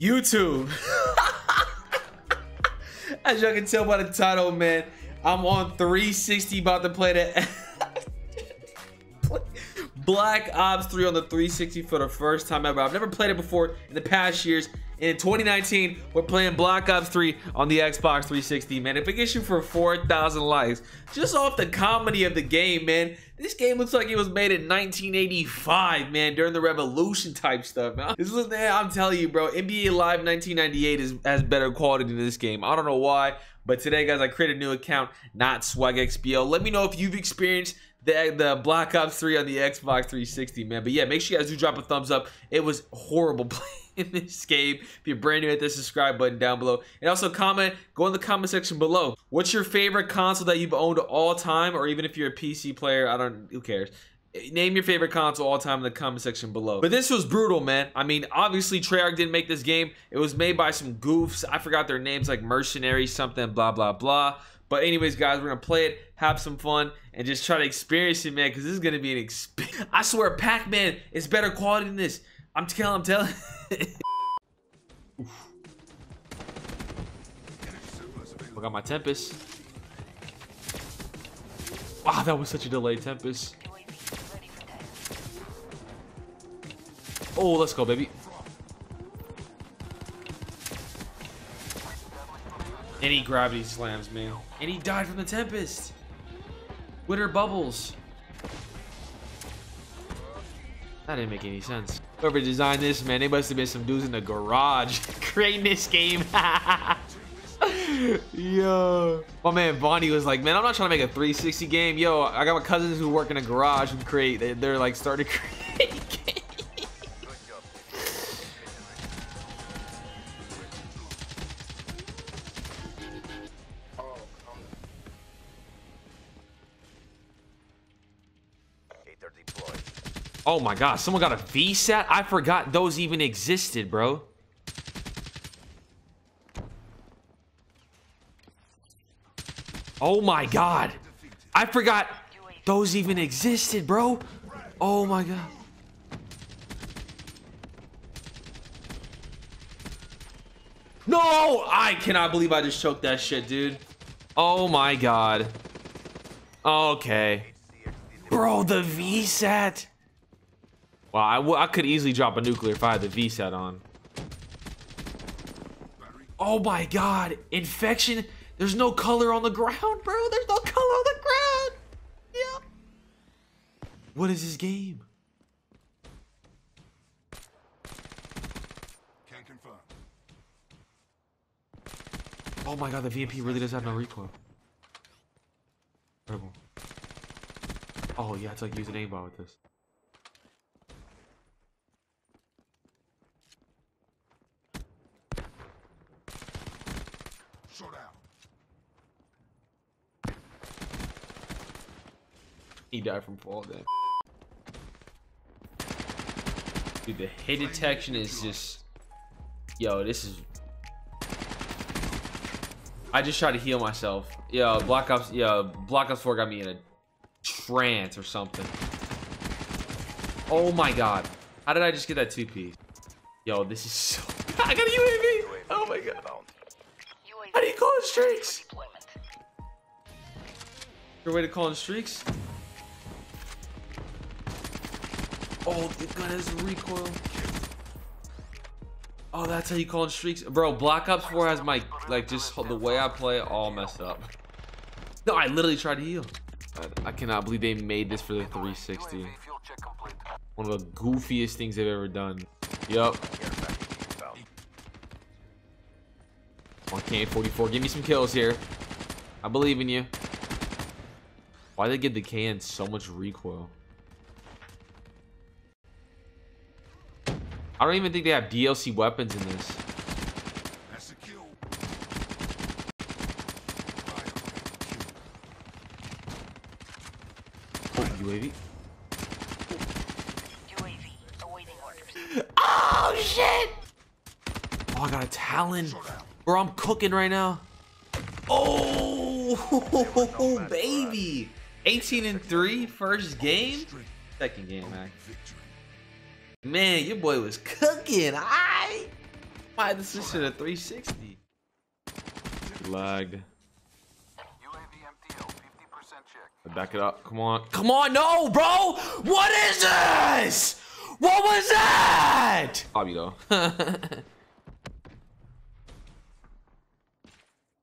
YouTube. As y'all can tell by the title, man, I'm on 360 about to play the Black Ops 3 on the 360 for the first time ever. I've never played it before in the past years. In 2019, we're playing Black Ops 3 on the Xbox 360, man. If it gets you for 4,000 likes, just off the comedy of the game, man, this game looks like it was made in 1985, man, during the revolution type stuff, man. This was, man, I'm telling you, bro, NBA Live 1998 is, has better quality than this game. I don't know why, but today, guys, I created a new account, not SwaggXBL. Let me know if you've experienced the, the Black Ops 3 on the Xbox 360, man. But yeah, make sure you guys do drop a thumbs up. It was horrible playing in this game. If you're brand new, hit the subscribe button down below. And also comment, go in the comment section below. What's your favorite console that you've owned all time? Or even if you're a PC player, I don't, who cares? Name your favorite console all time in the comment section below. But this was brutal, man. I mean, obviously Treyarch didn't make this game. It was made by some goofs. I forgot their names like Mercenary something, blah, blah, blah. But anyways, guys, we're gonna play it, have some fun, and just try to experience it, man. Because this is gonna be an experience. I swear, Pac-Man is better quality than this. I'm telling, I'm telling. I got my Tempest. Wow, that was such a delayed Tempest. Oh, let's go, baby. And he gravity slams me. And he died from the Tempest. Witter Bubbles. That didn't make any sense. Whoever designed this, man, they must have been some dudes in the garage creating this game. Yo. My man Bonnie was like, man, I'm not trying to make a 360 game. Yo, I got my cousins who work in a garage who create, they, they're like starting to create Oh my god, someone got a VSAT? I forgot those even existed, bro. Oh my god. I forgot those even existed, bro. Oh my god. No! I cannot believe I just choked that shit, dude. Oh my god. Okay. Bro, the VSAT. Well, I, I could easily drop a nuclear if I had the VSAT on. Oh my god. Infection. There's no color on the ground, bro. There's no color on the ground. Yeah. What is this game? Can't confirm. Oh my god, the VMP really does have no recoil. Incredible. Oh yeah, it's like using aimbot with this. He died from fall then. Dude, the hit detection is just... Yo, this is... I just tried to heal myself. Yo, Black Ops... Yo, Black Ops 4 got me in a trance or something. Oh my god. How did I just get that 2P? Yo, this is so... I got a UAV! Oh my god. How do you call it streaks? Your way to call in streaks? Oh, the gun has recoil. Oh, that's how you call it streaks. Bro, Black Ops 4 has my, like, just the way I play all messed up. No, I literally tried to heal. I, I cannot believe they made this for the 360. One of the goofiest things they've ever done. Yup. On K44, give me some kills here. I believe in you. Why they give the KN so much recoil? I don't even think they have DLC weapons in this. Oh, UAV. UAV awaiting orders. Oh shit! Oh, I got a Talon. Bro, I'm cooking right now. Oh, baby. 18 and 3, first game. Second game, man. Man, your boy was cooking. I. Why this is at 360? Lagged. Back it up. Come on. Come on. No, bro. What is this? What was that? Hobby though.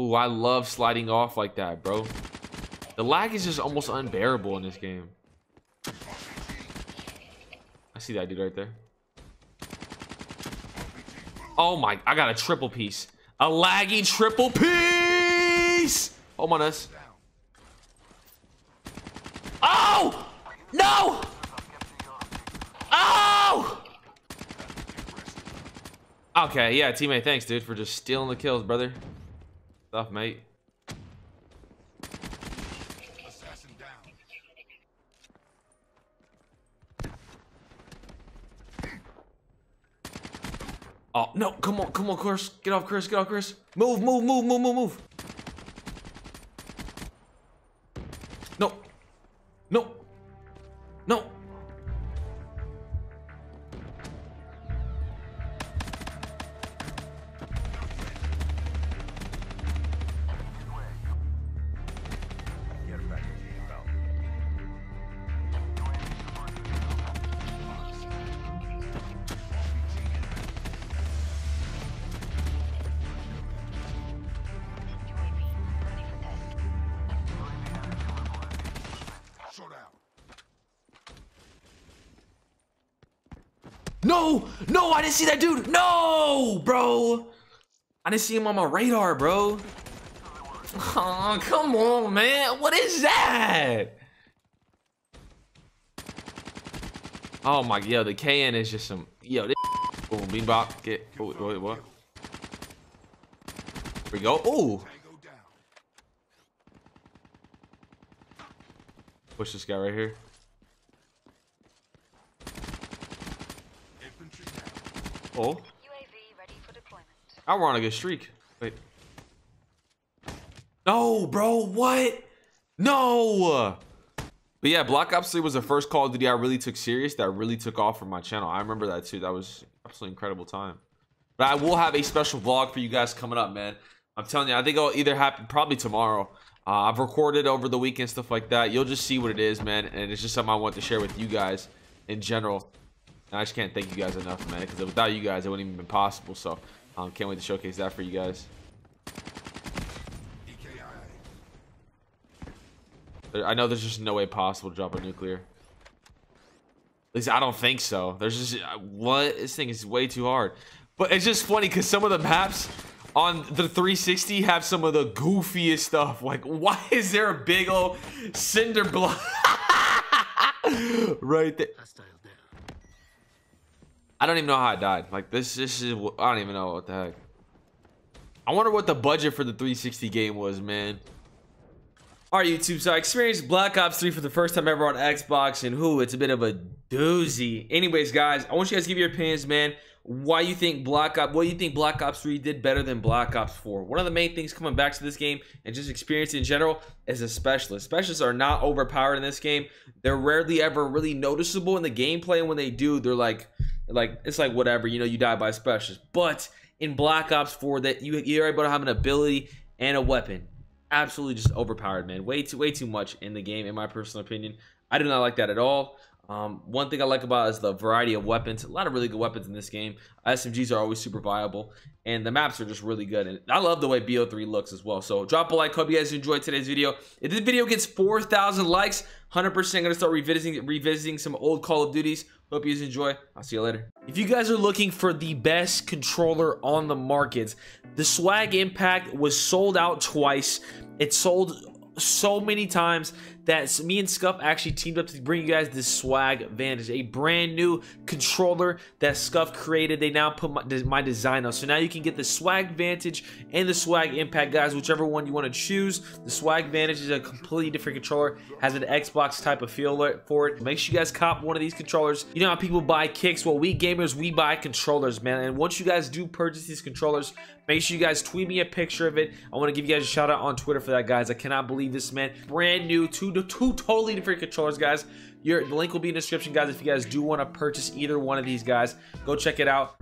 Ooh, I love sliding off like that, bro. The lag is just almost unbearable in this game. I see that dude right there. Oh my, I got a triple piece. A laggy triple piece! Oh my nuts. Oh! No! Oh! Okay, yeah, teammate, thanks, dude, for just stealing the kills, brother. Stuff, mate. Oh, no, come on, come on, Chris. Get off, Chris, get off, Chris. Move, move, move, move, move, move. No. No. No! No, I didn't see that dude! No, bro! I didn't see him on my radar, bro. Oh, come on, man. What is that? Oh my, yo, the KN is just some, yo, this boom, beanbop, get, oh, wait, what? Here we go, ooh. Push this guy right here. Oh. I we're on a good streak. Wait. No, bro, what? No! But yeah, Black Ops 3 was the first Call of Duty I really took serious, that really took off for my channel. I remember that too. That was absolutely incredible time. But I will have a special vlog for you guys coming up, man. I'm telling you, I think it'll either happen probably tomorrow. Uh, I've recorded over the weekend, stuff like that. You'll just see what it is, man. And it's just something I want to share with you guys in general. I just can't thank you guys enough, man, because without you guys, it wouldn't even been possible. So, um, can't wait to showcase that for you guys. I know there's just no way possible to drop a nuclear. At least I don't think so. There's just uh, what this thing is way too hard. But it's just funny because some of the maps on the 360 have some of the goofiest stuff. Like, why is there a big old cinder block right there? I don't even know how I died. Like this, this is I don't even know what the heck. I wonder what the budget for the 360 game was, man. Alright, YouTube, so I experienced Black Ops 3 for the first time ever on Xbox, and who, it's a bit of a doozy. Anyways, guys, I want you guys to give your opinions, man. Why you think Black Ops, what do you think Black Ops 3 did better than Black Ops 4? One of the main things coming back to this game, and just experience in general, is a specialist. Specialists are not overpowered in this game. They're rarely ever really noticeable in the gameplay, and when they do, they're like like it's like whatever, you know, you die by specialist. But in Black Ops 4, that you you're able to have an ability and a weapon. Absolutely just overpowered, man. Way too way too much in the game, in my personal opinion. I do not like that at all. Um, one thing I like about is the variety of weapons. A lot of really good weapons in this game. SMGs are always super viable, and the maps are just really good. And I love the way BO3 looks as well. So drop a like. Hope you guys enjoyed today's video. If this video gets 4,000 likes, 100% going to start revisiting revisiting some old Call of Duties. Hope you guys enjoy. I'll see you later. If you guys are looking for the best controller on the market, the Swagg Impact was sold out twice. It sold so many times that me and Scuf actually teamed up to bring you guys this Swagg Vantage, a brand new controller that Scuf created. They now put my, my design on. So now you can get the Swagg Vantage and the Swagg Impact, guys, whichever one you want to choose. The Swagg Vantage is a completely different controller, has an Xbox type of feel for it. Make sure you guys cop one of these controllers. You know how people buy kicks? Well, we gamers, we buy controllers, man. And once you guys do purchase these controllers, make sure you guys tweet me a picture of it. I want to give you guys a shout out on Twitter for that, guys. I cannot believe this, man. Brand new, two two totally different controllers, guys. Your the link will be in the description, guys. If you guys do want to purchase either one of these guys, go check it out.